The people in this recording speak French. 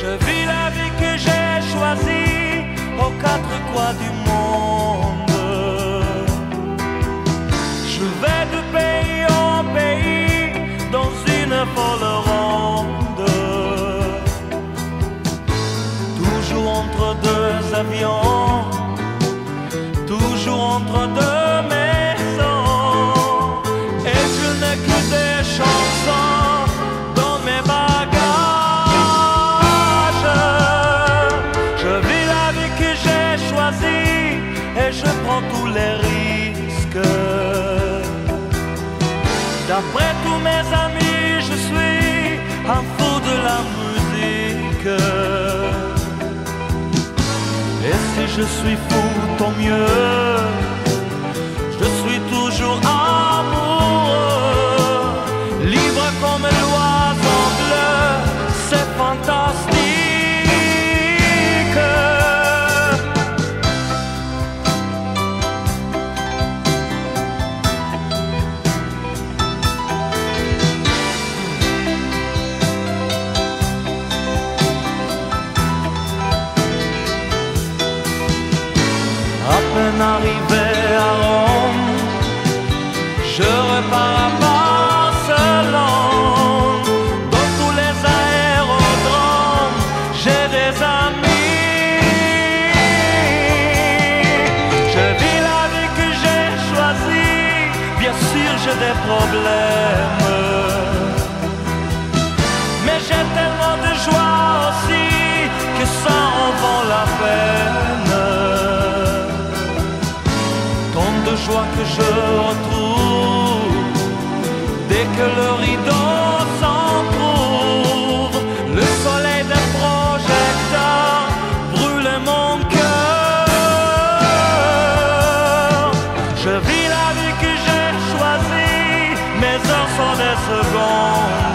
Je vis la vie que j'ai choisie aux quatre coins du monde. Je vais de pays en pays dans une folle ronde. Toujours entre deux avions, toujours entre deux maisons. Et je n'ai que des chansons. D'après tous mes amis, je suis un fou de la musique. Et si je suis fou, tant mieux. Arrivé à Rome, je repars à Barcelone. Dans tous les aérodromes, j'ai des amis. Je vis la vie que j'ai choisie. Bien sûr, j'ai des problèmes. que je retrouve dès que le rideau s'entrouvre. Le soleil d'un projecteur brûle mon cœur. Je vis la vie que j'ai choisie, mes heures sont des secondes.